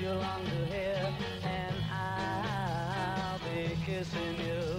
your longer hair, and I'll be kissing you.